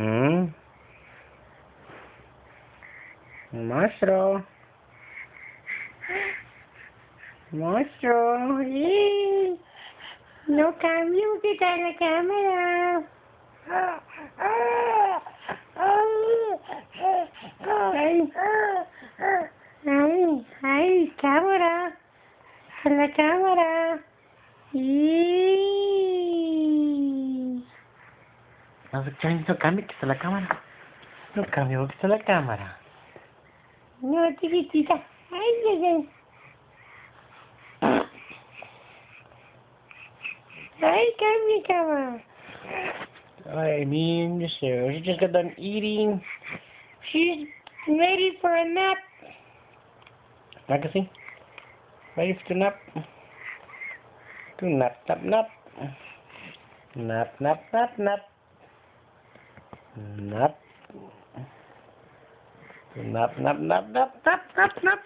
¿Mm? Monstruo. Monstruo. ¡Eh! No cambio que está en la cámara. Ay, ay, ay, cámara. A la cámara. No, no cambie que está la cámara. No cambie que está la cámara. No, chiquitita. Ay, ay, ay. Ay, cambie cámara. I mean, so she just got done eating. She's ready for a nap. ¿Ah, Legacy? Ready for the nap? To nap, nap, nap. Nap, nap, nap, nap. Nap. Nap, nap, nap, nap, nap, nap, nap.